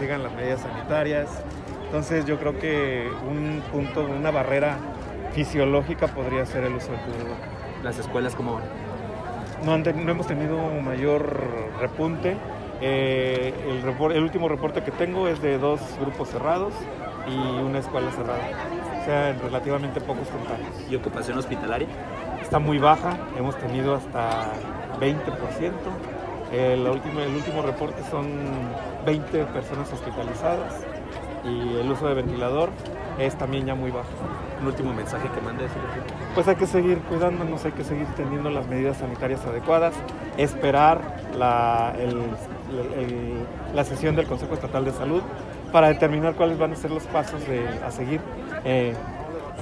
sigan las medidas sanitarias. Entonces yo creo que un punto, una barrera fisiológica podría ser el uso del cubreboca. Las escuelas como no, han no hemos tenido mayor repunte. Eh, el, el, último reporte que tengo es de dos grupos cerrados y una escuela cerrada. O sea, relativamente pocos contagios. ¿Y ocupación hospitalaria? Está muy baja, hemos tenido hasta 20%. El último, el último reporte son 20 personas hospitalizadas y el uso de ventilador es también ya muy bajo. ¿Un último mensaje que mande? Pues hay que seguir cuidándonos, hay que seguir teniendo las medidas sanitarias adecuadas, esperar la, el, el, la sesión del Consejo Estatal de Salud para determinar cuáles van a ser los pasos de, a seguir, eh,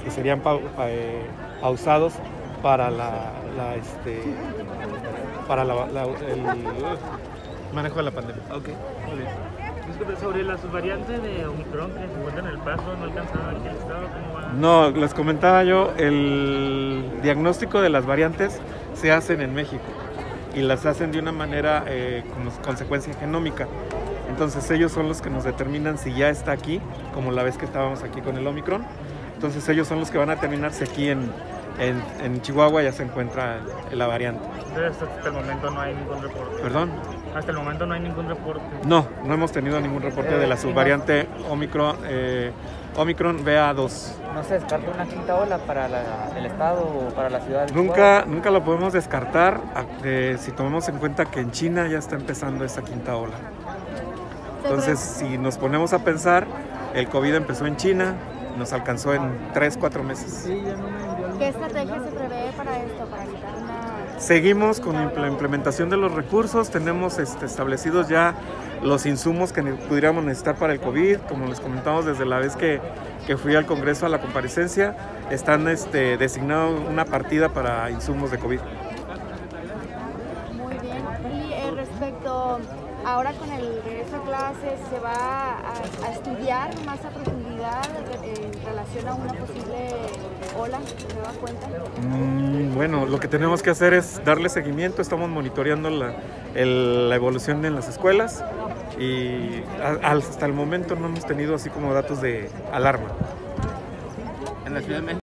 que serían pa, pa, eh, pausados para la, la este, para la, la, el manejo de la pandemia. Ok, muy bien. Sobre las variantes de Omicron que se encuentran en el paso, no alcanzaron aquí el estado, ¿cómo va? No, les comentaba yo, el diagnóstico de las variantes se hacen en México y las hacen de una manera eh, como consecuencia genómica. Entonces ellos son los que nos determinan si ya está aquí, como la vez que estábamos aquí con el Omicron. Entonces ellos son los que van a determinar si aquí en, en, en Chihuahua ya se encuentra la variante. Entonces hasta el momento no hay ningún reporte. ¿Perdón? Hasta el momento no hay ningún reporte. No, no hemos tenido ningún reporte de la subvariante Omicron, eh, Omicron BA2. ¿No se descarta una quinta ola para la, el estado o para la ciudad? De nunca, nunca lo podemos descartar eh, si tomamos en cuenta que en China ya está empezando esa quinta ola. Entonces, si nos ponemos a pensar, el COVID empezó en China, nos alcanzó en 3, 4 meses. ¿Qué estrategia se prevé para esto, para evitar una... Seguimos con la implementación de los recursos, tenemos este, establecidos ya los insumos que pudiéramos necesitar para el COVID, como les comentamos desde la vez que, que fui al Congreso a la comparecencia, están este, designado una partida para insumos de COVID. Muy bien, y eh, respecto, ahora con el regreso a clases, ¿se va a, a estudiar más a profundidad en relación a una posible ola? ¿Se da cuenta? Mm, bueno, lo que tenemos que hacer es darle seguimiento, estamos monitoreando la, el, la evolución en las escuelas y a, hasta el momento no hemos tenido así como datos de alarma. En la Ciudad de México.